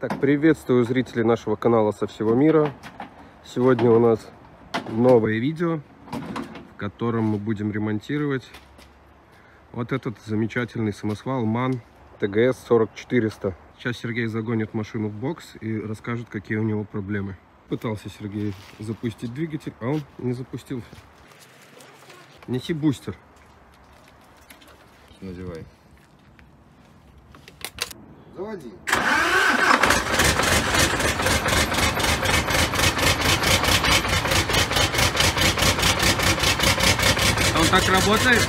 Так, приветствую зрителей нашего канала со всего мира. Сегодня у нас новое видео, в котором мы будем ремонтировать вот этот замечательный самосвал MAN TGS 4400. Сейчас Сергей загонит машину в бокс и расскажет, какие у него проблемы. Пытался Сергей запустить двигатель, а он не запустился. Неси бустер. Надевай. Заводи. Так работает?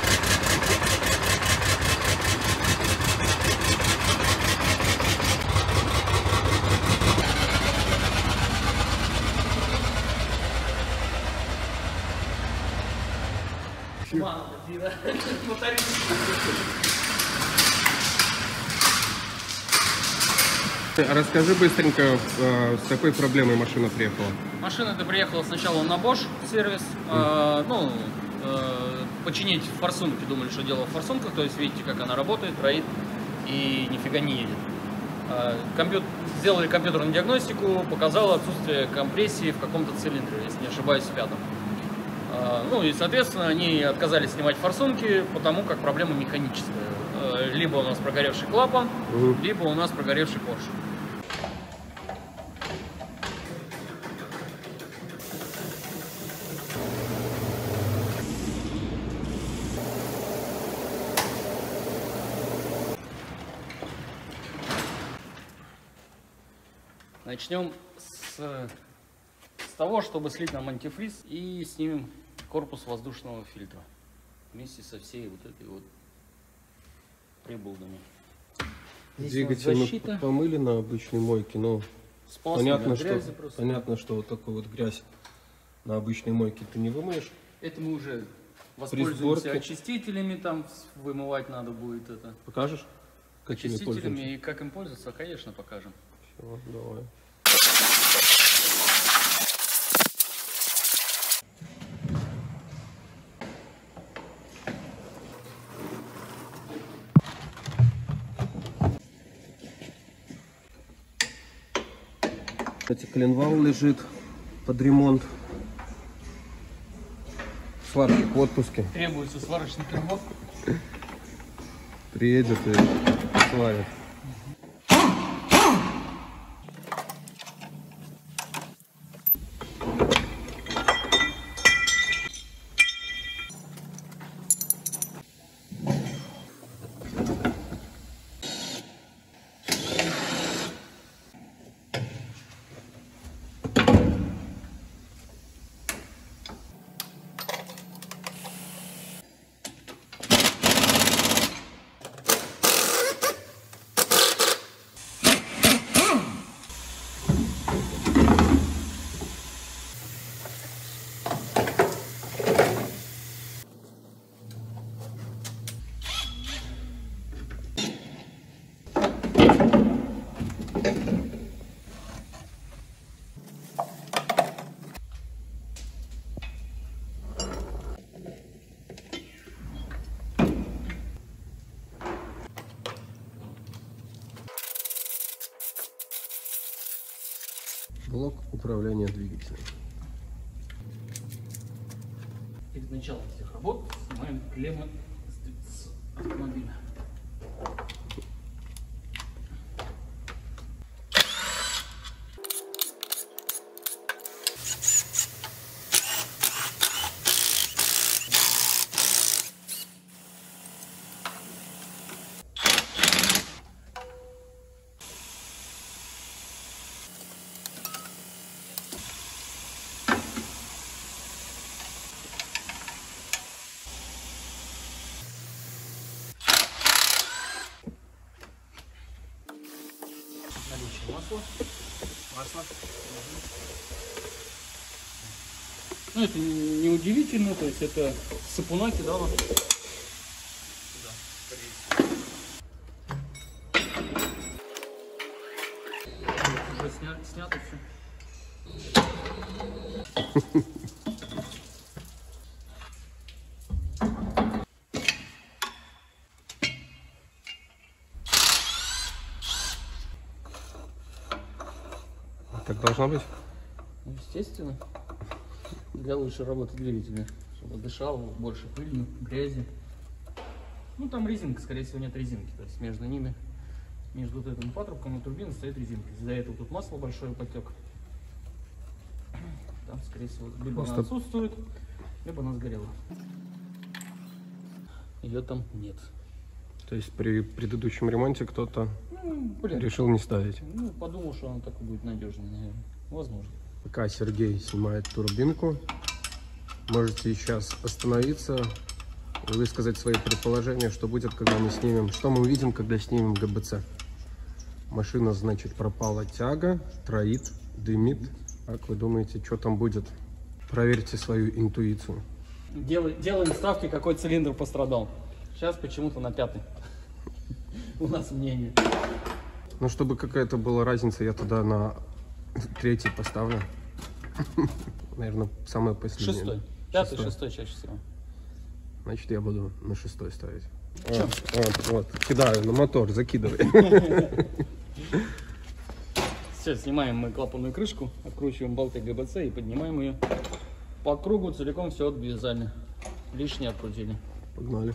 Расскажи быстренько, э, с какой проблемой машина приехала? Машина-то приехала сначала на Bosch сервис, э, ну, э, починить форсунки, думали, что дело в форсунках, то есть видите, как она работает, роит и нифига не едет. Э, компью- Сделали компьютерную диагностику, показало отсутствие компрессии в каком-то цилиндре, если не ошибаюсь, в пятом. Э, Ну и, соответственно, они отказались снимать форсунки, потому как проблема механическая. Э, Либо у нас прогоревший клапан, либо у нас прогоревший поршень. Начнем с, с того, чтобы слить нам антифриз и снимем корпус воздушного фильтра вместе со всей вот этой вот прибулдами. Здесь Двигатель мы помыли на обычной мойке, но понятно, что, просто. понятно, что вот такую вот грязь на обычной мойке ты не вымоешь. Это мы уже воспользуемся очистителями, там вымывать надо будет это. Покажешь? Какими Очистителями и как им пользоваться, конечно, покажем. Всё, давай. Кстати, коленвал лежит под ремонт. Сварщик в отпуске. Требуется сварочный прибор. Приедет и сварит. Блок управления двигателем. Перед началом всех работ снимаем клеммы с автомобиля. Масло. Ну, это не удивительно, то есть это сапуна кидала. Сюда, скорее всего. Уже сня- снято все. Так должно быть? Ну, естественно. Для лучшей работы двигателя. Чтобы дышал больше пыли, грязи. Ну там резинка, скорее всего, нет резинки. То есть между ними, между вот этим патрубком и турбиной стоит резинка. Из-за этого тут масло большое потек. Там, скорее всего, либо она Просто- отсутствует, либо она сгорела. Ее там нет. То есть при предыдущем ремонте кто-то Ну, блин, решил не ставить. ну, подумал, что она так будет надежнее, наверное. Возможно. Пока Сергей снимает турбинку, можете сейчас остановиться и высказать свои предположения, что будет, когда мы снимем, что мы увидим, когда снимем ГБЦ. Машина, значит, пропала тяга, троит, дымит. Как вы думаете, что там будет? Проверьте свою интуицию. Делаем ставки, какой цилиндр пострадал. Сейчас почему-то на пятый. У нас мнение. Ну, чтобы какая-то была разница, я тогда на третий поставлю. Наверное, самое последнее. Шестой. Пятый, Шестой. шестой чаще всего. Значит, я буду на шестой ставить. Вот, вот, вот. Кидаю на мотор, закидывай. Все, снимаем мы клапанную крышку, откручиваем болты ГБЦ и поднимаем ее. По кругу целиком все обвязали. Лишнее открутили. Погнали.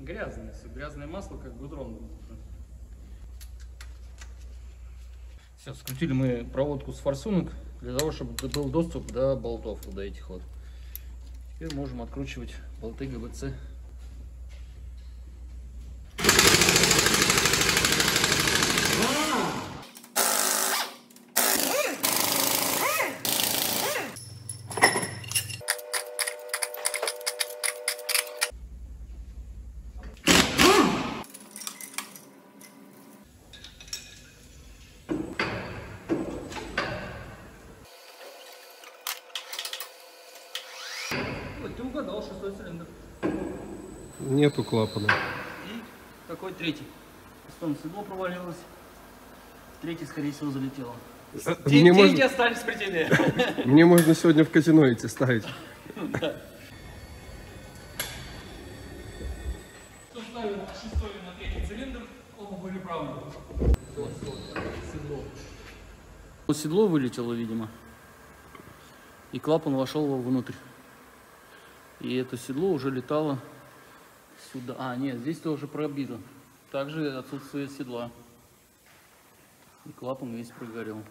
Грязное, все, масло, как гудрон. Все, скрутили мы проводку с форсунок для того, чтобы был доступ до болтов, до этих вот. Теперь можем откручивать болты ГБЦ. Ой, ты угадал, шестой цилиндр. Нету клапана. И какой третий? Потом седло провалилось. Третий, скорее всего, залетело. Мне Деньги можно, остались при тебе. мне можно сегодня в казино идти ставить. Кто ставил шестой на третий цилиндр, оба были правы. Седло. Седло вылетело, видимо. И клапан вошел вовнутрь. И это седло уже летало сюда. А, нет, здесь тоже пробито. Также отсутствие седла. И клапан весь прогорел.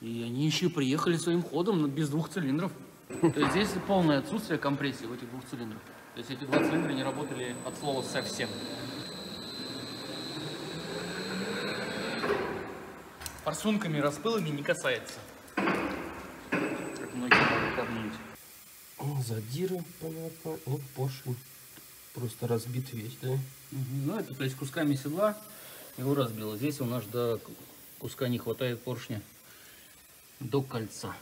И они еще приехали своим ходом но без двух цилиндров. То есть здесь полное отсутствие компрессии в этих двух цилиндрах. То есть эти два цилиндра не работали от слова совсем. Форсунками, распылами не касается. Как многие могут подумать. Задиры, понятно, и поршень. Просто разбит весь, да? Ну, это, то есть, кусками седла его разбило. Здесь у нас до куска не хватает поршня до кольца.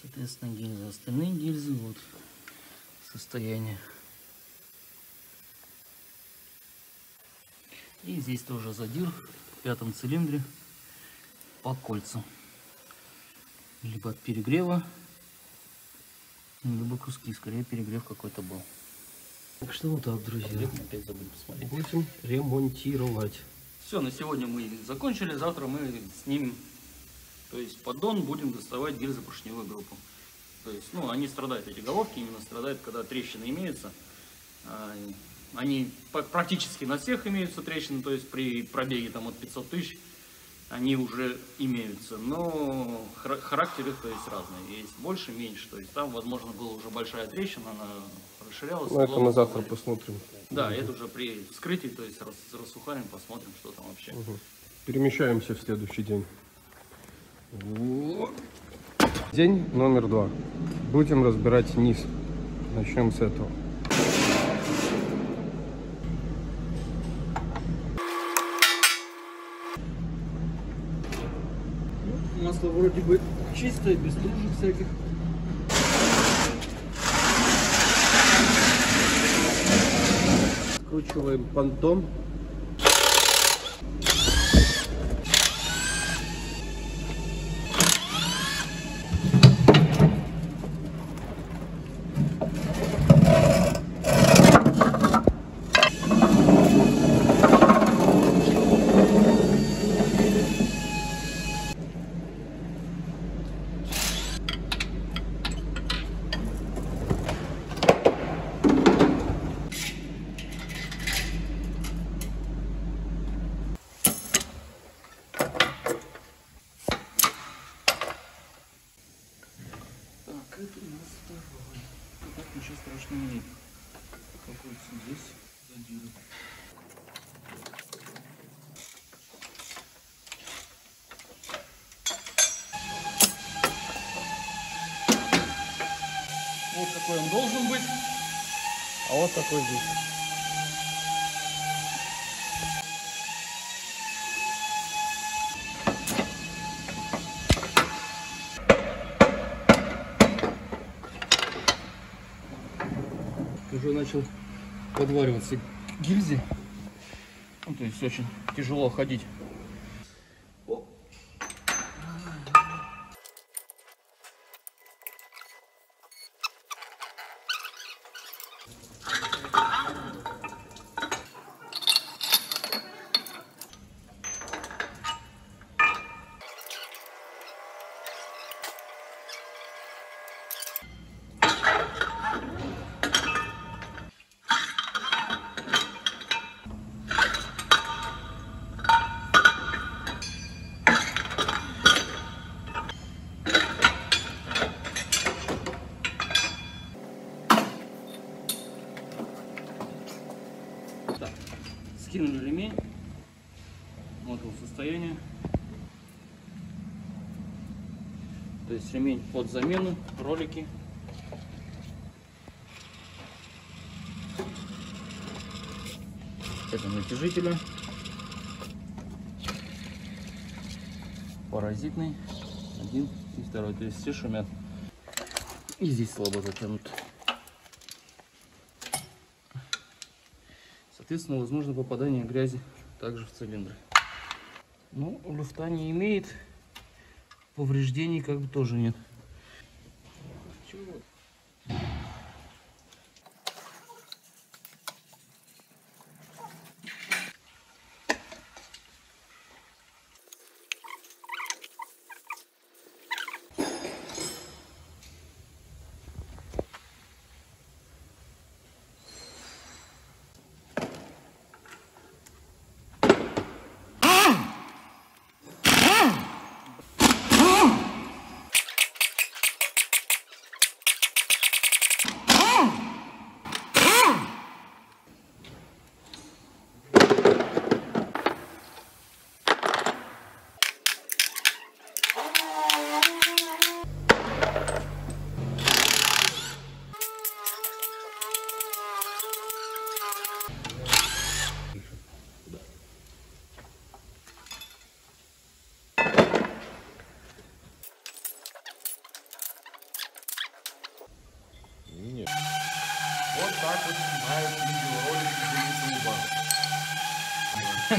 Соответственно, гильзы. Остальные гильзы вот состояние. И здесь тоже задир в пятом цилиндре по кольцам. Либо от перегрева, либо куски. Скорее перегрев какой-то был. Так что вот так, друзья. Перегрев мы опять забыли посмотреть. Будем ремонтировать. Все, на сегодня мы закончили. Завтра мы снимем, то есть поддон, будем доставать гильзопоршневую группу. То есть, ну, они страдают, эти головки именно страдают, когда трещины имеются. А, Они практически на всех имеются трещины, то есть при пробеге там от 500 тысяч они уже имеются, но хара- характер их то есть разный, есть больше, меньше, то есть там, возможно, была уже большая трещина, она расширялась. Ну, это мы завтра посмотрим. Да, это уже при вскрытии, то есть рас, рассухарим, посмотрим, что там вообще. Мгм. Перемещаемся в следующий день. Вот. День номер два. Будем разбирать низ. Начнем с этого. Масло вроде бы чистое, без стружек всяких. Скручиваем понтон. Нет. Какой здесь задиры. Вот какой он должен быть. А вот такой здесь. Уже начал подвариваться гильзи. Ну, то есть очень тяжело ходить. Так, скинули ремень. Вот его состояние. То есть ремень под замену, ролики. Это натяжители. Паразитный. Один и второй. То есть все шумят. И здесь слабо затянут. Соответственно, возможно попадание грязи также в цилиндры. Ну, люфта не имеет, повреждений как бы тоже нет.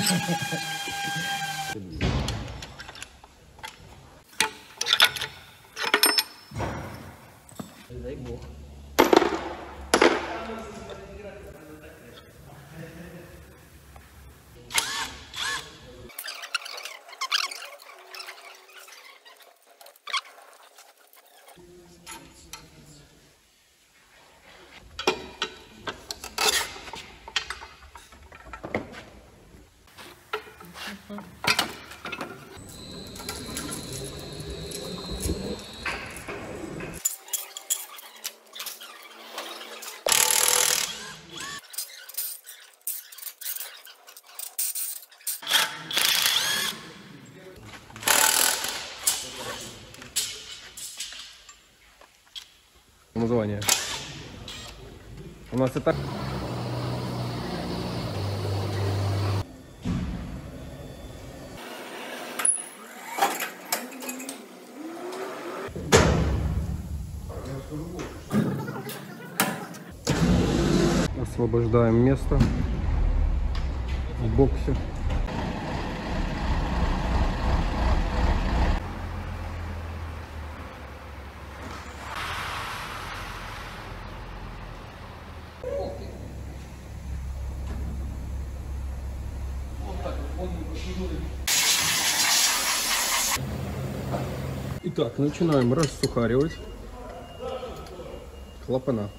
Ha ha ha ha. Название. У нас так... Освобождаем место в боксе. Итак, начинаем рассухаривать клапана.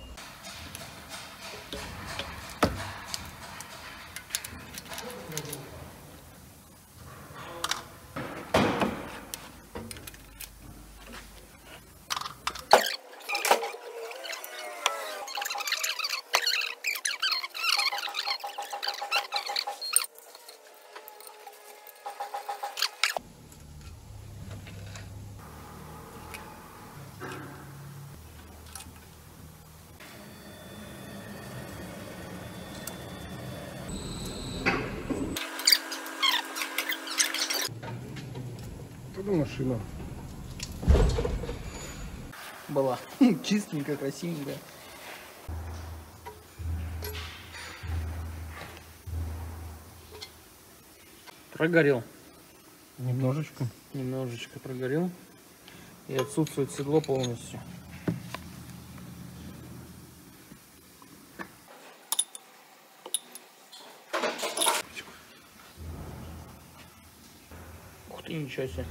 Это машина. Была. Чистенькая, красивенькая. Прогорел. Немножечко. Немножечко прогорел. И отсутствует седло полностью. Ух ты, ничего себе.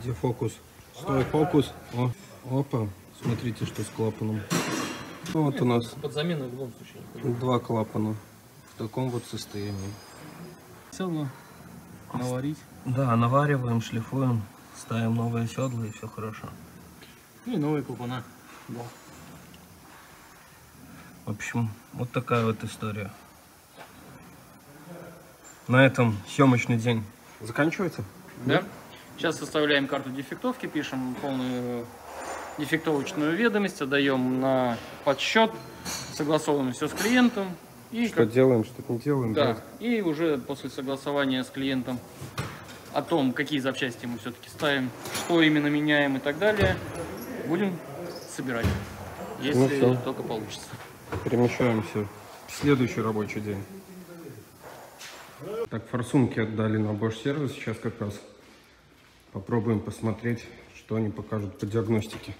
Где фокус? Стой, фокус. О, опа. Смотрите, что с клапаном. Ну, Вот у нас Под замену в любом случае. два клапана в таком вот состоянии. Седло наварить. Да, навариваем, шлифуем, ставим новые седла и все хорошо. Ну и новые клапана. Да. В общем, вот такая вот история. На этом съемочный день Заканчивается? Да. Сейчас составляем карту дефектовки, пишем полную дефектовочную ведомость, отдаем на подсчет, согласовываем все с клиентом. И Что как- делаем, что не делаем. да, и уже после согласования с клиентом о том, какие запчасти мы все-таки ставим, что именно меняем и так далее, будем собирать, если Ну только получится. Перемещаемся в следующий рабочий день. Так, форсунки отдали на Bosch сервис. Сейчас как раз попробуем посмотреть, что они покажут по диагностике.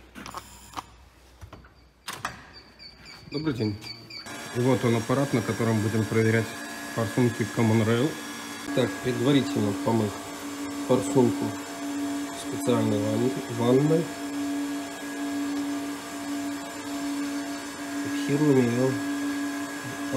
Добрый день. И вот он аппарат, на котором будем проверять форсунки Common Rail. Так, предварительно помыть форсунку специальной ван- ванной. Фиксируем ее в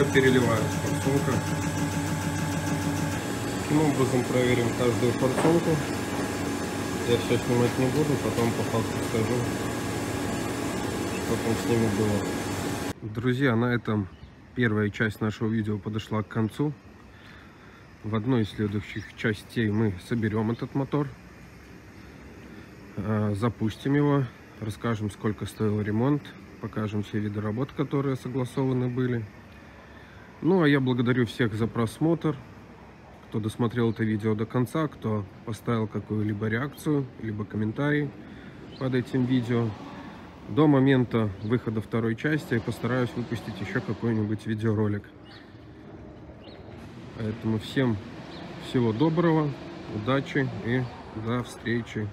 аппарате. Немного переливаюсь форсунка. Таким образом проверим каждую форсунку. Я все снимать не буду, потом по факту скажу, что там с ними было. Друзья, на этом первая часть нашего видео подошла к концу. В одной из следующих частей мы соберем этот мотор, э, запустим его, расскажем, сколько стоил ремонт, покажем все виды работ, которые согласованы были. Ну, а я благодарю всех за просмотр, кто досмотрел это видео до конца, кто поставил какую-либо реакцию, либо комментарий под этим видео. До момента выхода второй части я постараюсь выпустить еще какой-нибудь видеоролик. Поэтому всем всего доброго, удачи и до встречи